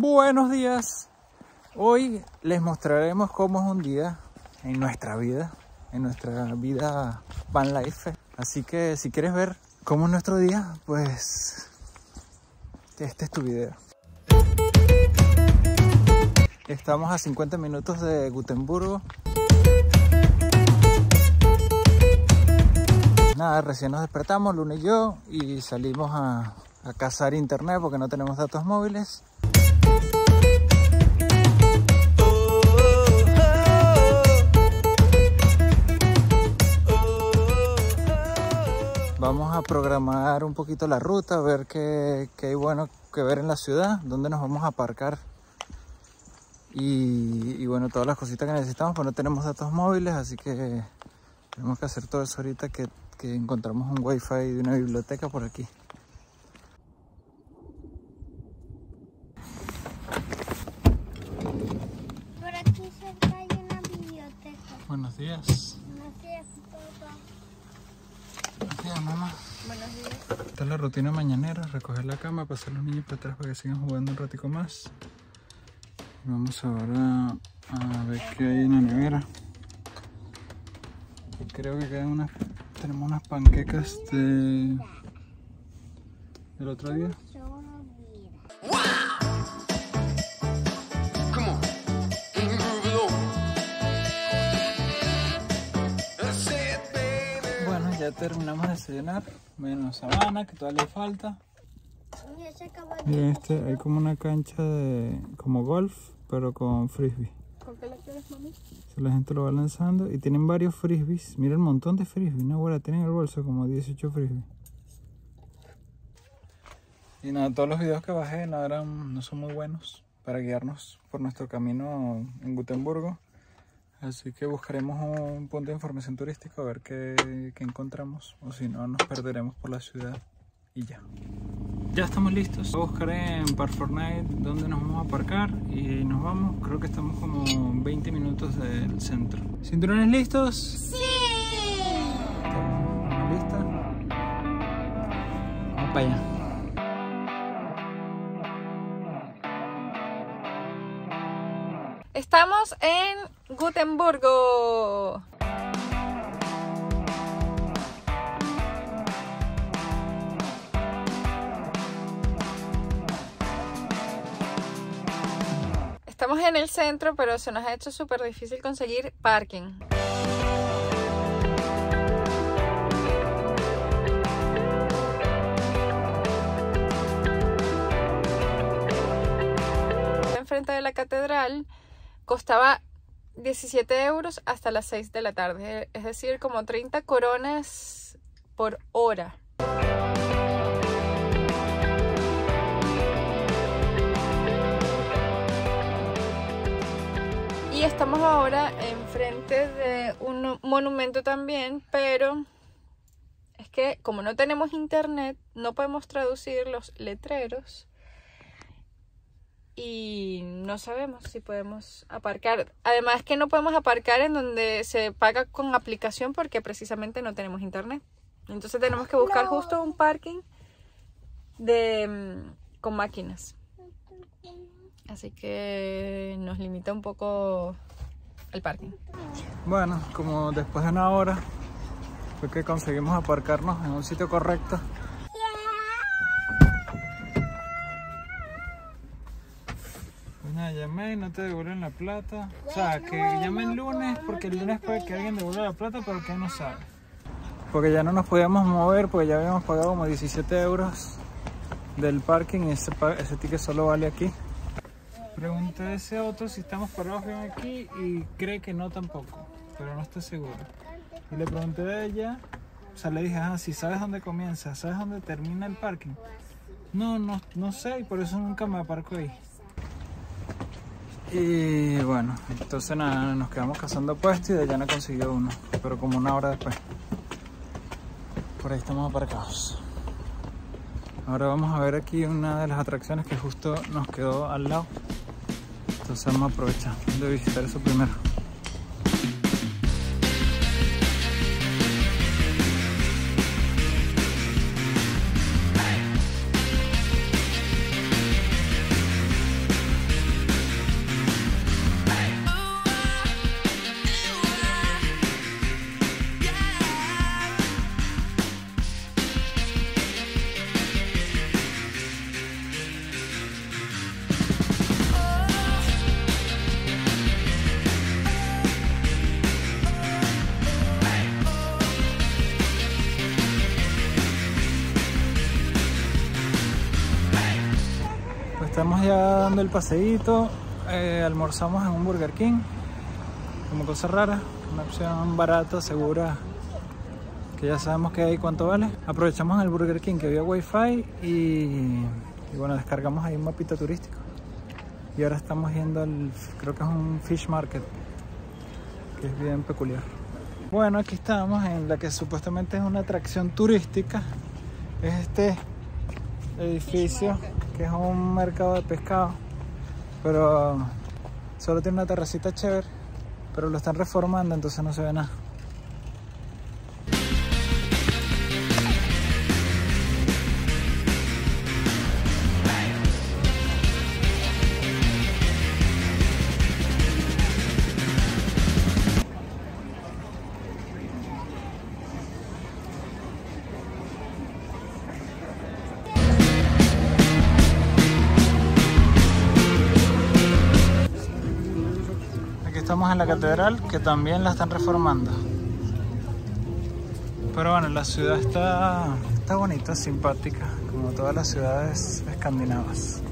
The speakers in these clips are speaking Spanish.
Buenos días. Hoy les mostraremos cómo es un día en nuestra vida, en nuestra vida van life. Así que si quieres ver cómo es nuestro día, pues este es tu video. Estamos a 50 minutos de Gutenburgo. Nada, recién nos despertamos, Luna y yo, y salimos a, a cazar internet porque no tenemos datos móviles. Vamos a programar un poquito la ruta, a ver qué, qué hay bueno que ver en la ciudad, dónde nos vamos a aparcar y, bueno, todas las cositas que necesitamos, pues no tenemos datos móviles, así que tenemos que hacer todo eso ahorita que, que encontramos un wifi de una biblioteca por aquí. Por aquí cerca hay una biblioteca. Buenos días. Buenos días, papá. Buenos días, mamá. Buenos días. Esta es la rutina mañanera, recoger la cama, pasar los niños para atrás para que sigan jugando un ratico más. Vamos ahora a ver qué hay en la nevera. Creo que quedan unas, tenemos unas panquecas de, del otro día. Ya terminamos de desayunar, menos sabana, que todavía le falta. Miren, este, hay como una cancha de, como golf, pero con frisbee. ¿Con qué la quieres, mami? La gente lo va lanzando y tienen varios frisbees. Mira el montón de frisbees, una abuela, tienen el bolso como 18 frisbees. Y nada, todos los videos que bajé no, eran, no son muy buenos para guiarnos por nuestro camino en Gutenburgo. Así que buscaremos un punto de información turística a ver qué, qué encontramos. O si no, nos perderemos por la ciudad y ya. Ya estamos listos. Voy a buscar en Park Fortnite dónde nos vamos a aparcar y nos vamos. Creo que estamos como 20 minutos del centro. ¿Cinturones listos? ¡Sí! ¿Estamos listos? Vamos para allá. Estamos en Gutenburgo. Estamos en el centro, pero se nos ha hecho súper difícil conseguir parking. Enfrente de la catedral costaba 17 euros hasta las 6 de la tarde, es decir, como 30 coronas por hora. Y estamos ahora enfrente de un monumento también, pero es que como no tenemos internet, no podemos traducir los letreros y no sabemos si podemos aparcar. Además que no podemos aparcar en donde se paga con aplicación porque precisamente no tenemos internet. Entonces tenemos que buscar No. justo un parking de mm, con máquinas. Así que nos limita un poco el parking. Bueno, como después de una hora fue que conseguimos aparcarnos en un sitio correcto. Pues nada, llamé y no te devuelven la plata. O sea, que llamen lunes porque el lunes puede que alguien devuelva la plata, pero que no sabe. Porque ya no nos podíamos mover, porque ya habíamos pagado como 17 euros del parking y ese, ese ticket solo vale aquí. Pregunté a ese otro si estamos parados bien aquí y cree que no tampoco, pero no estoy seguro. Y le pregunté a ella, o sea, le dije, ah, si sabes dónde comienza, ¿sabes dónde termina el parking? No, no, no sé y por eso nunca me aparco ahí. Y bueno, entonces nada, nos quedamos cazando puestos y de allá no consiguió uno, pero como una hora después. Por ahí estamos aparcados. Ahora vamos a ver aquí una de las atracciones que justo nos quedó al lado. Entonces vamos a aprovechar de visitar eso primero. Estamos ya dando el paseíto. eh, almorzamos en un Burger King, como cosa rara, una opción barata, segura, que ya sabemos que hay cuánto vale. Aprovechamos el Burger King que había wifi y, y bueno, descargamos ahí un mapita turístico. Y ahora estamos yendo al, creo que es un fish market, que es bien peculiar. Bueno, aquí estamos en la que supuestamente es una atracción turística. Es este edificio que es un mercado de pescado, pero solo tiene una terracita chévere, pero lo están reformando, entonces no se ve nada. Estamos en la catedral que también la están reformando. Pero bueno, la ciudad está, está bonita, simpática, como todas las ciudades escandinavas.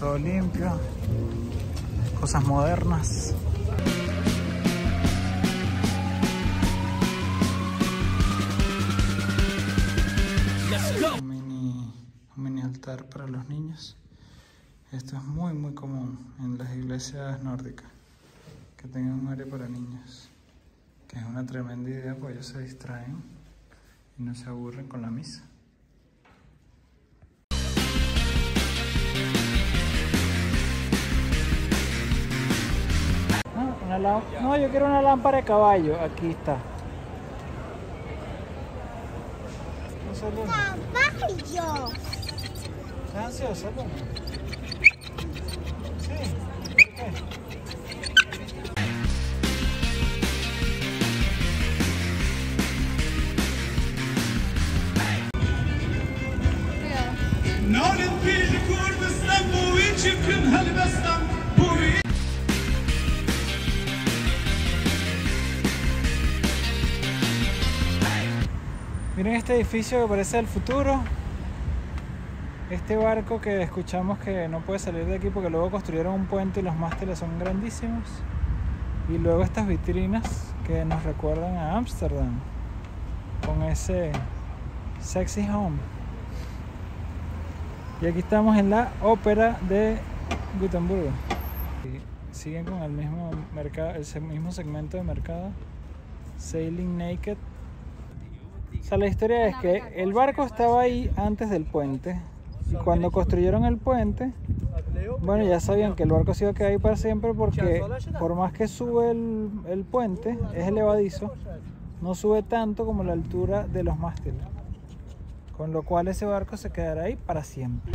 Todo limpio, cosas modernas. Mini, un mini altar para los niños. Esto es muy muy común en las iglesias nórdicas, que tengan un área para niños, que es una tremenda idea porque ellos se distraen y no se aburren con la misa. No, una no, yo quiero una lámpara de caballo, aquí está. Caballo. ¿Estás ansiosa? Sí, ¿por qué? Este edificio que parece el futuro. Este barco que escuchamos que no puede salir de aquí porque luego construyeron un puente y los mástiles son grandísimos. Y luego estas vitrinas que nos recuerdan a Ámsterdam con ese sexy home. Y aquí estamos en la ópera de Gutenberg. Siguen con el mismo mercado, el mismo segmento de mercado. Sailing Naked. O sea, la historia es que el barco estaba ahí antes del puente. Y cuando construyeron el puente, bueno, ya sabían que el barco se iba a quedar ahí para siempre porque por más que sube el, el puente, es elevadizo, no sube tanto como la altura de los mástiles. Con lo cual ese barco se quedará ahí para siempre.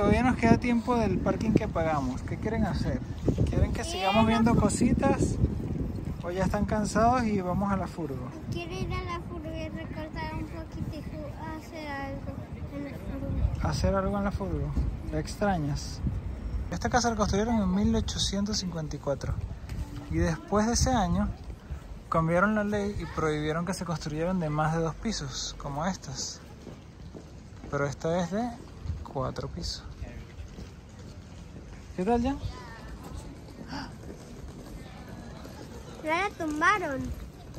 Todavía nos queda tiempo del parking que pagamos. ¿Qué quieren hacer? ¿Quieren que sigamos viendo cositas? ¿O ya están cansados y vamos a la furgo? Quiero ir a la furgo y recortar un ju- hacer algo en la furgo. hacer algo en la furgo. ¿La extrañas? Esta casa la construyeron en 1854 y después de ese año cambiaron la ley y prohibieron que se construyeran de más de dos pisos, como estas. Pero esta es de cuatro pisos. ¿Qué tal ya? Ya la tumbaron.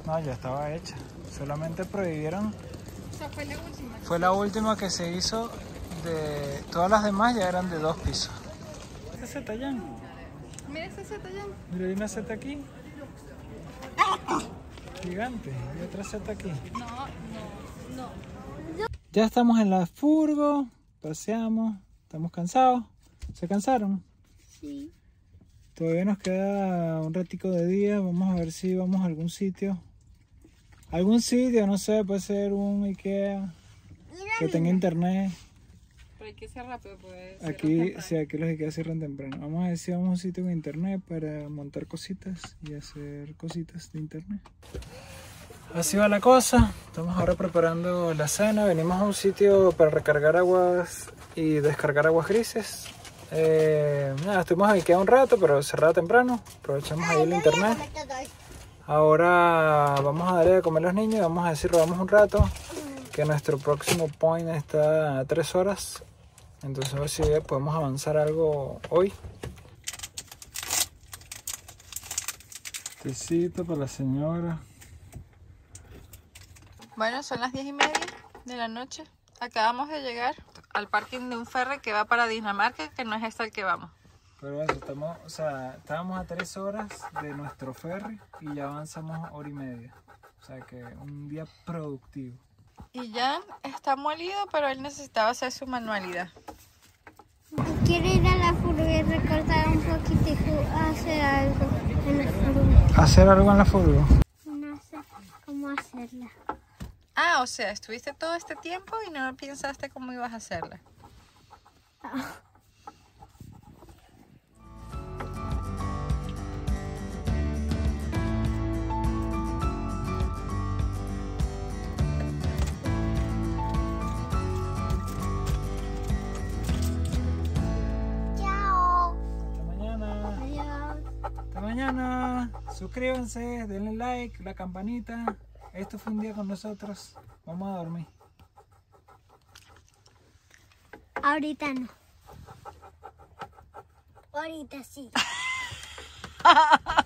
No, ya estaba hecha. Solamente prohibieron. O sea, fue la última. Fue la última que se hizo de. Todas las demás ya eran de dos pisos. ¿Qué Z ya? Mira ese Z ya. Mira, hay una Z aquí. Gigante. Y otra Z aquí. No, no, no. Ya estamos en la furgo. Paseamos. Estamos cansados. ¿Se cansaron? Sí. Todavía nos queda un ratico de día. Vamos a ver si vamos a algún sitio. Algún sitio, no sé, puede ser un Ikea que tenga internet. Pero hay que ser rápido, pues. Aquí, sí, aquí los Ikea cierran temprano. Vamos a ver si vamos a un sitio con internet para montar cositas y hacer cositas de internet. así va la cosa. Estamos ahora preparando la cena. Venimos a un sitio para recargar aguas y descargar aguas grises. Eh, nada, estuvimos ahí queda un rato, pero cerrada temprano. Aprovechamos ahí el internet. Ahora vamos a darle de comer a los niños y vamos a decir, robamos un rato, que nuestro próximo point está a 3 horas. Entonces a ver si podemos avanzar algo hoy. Tecito para la señora. Bueno, son las diez y media de la noche. Acabamos de llegar al parking de un ferry que va para Dinamarca, que no es este al que vamos. Pero eso, estamos, o sea, estábamos a 3 horas de nuestro ferry y ya avanzamos hora y media. O sea que un día productivo. Y Jan está molido, pero él necesitaba hacer su manualidad. Quiero ir a la furgo y recortar un poquito y hacer algo en la furgo. ¿Hacer algo en la furgo? No sé cómo hacerla. Ah, o sea, estuviste todo este tiempo y no pensaste cómo ibas a hacerla. Chao. Hasta mañana. Adiós. Hasta mañana. Suscríbanse, denle like, la campanita. Esto fue un día con nosotros. Vamos a dormir. Ahorita no. Ahorita sí.